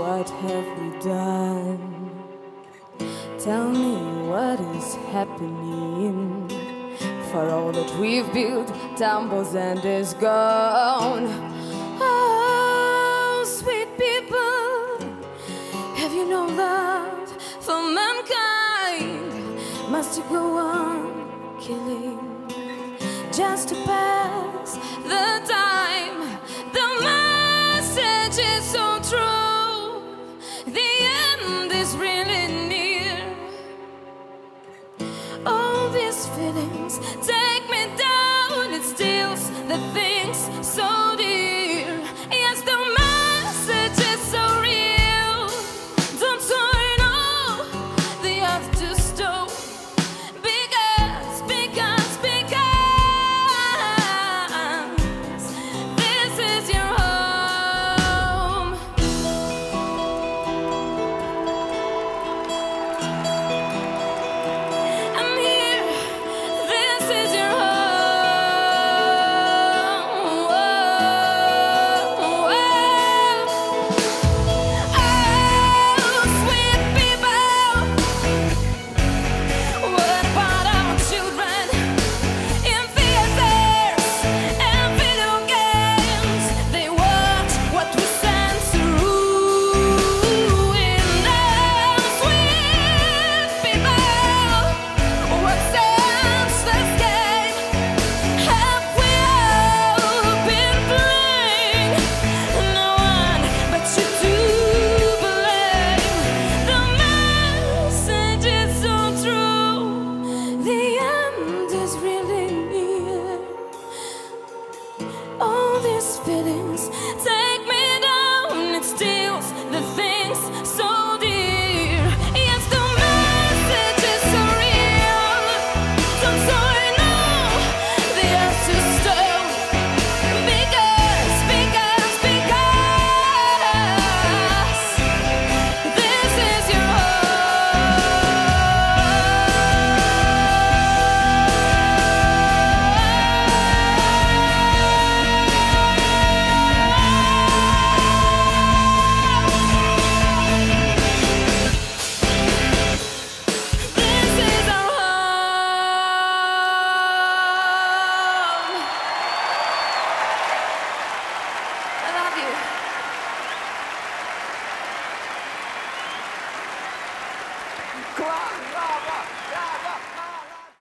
What have we done? Tell me what is happening For all that we've built, tumbles and is gone Oh, sweet people Have you no love for mankind? Must you go on killing just to pass feelings. Клава! Да,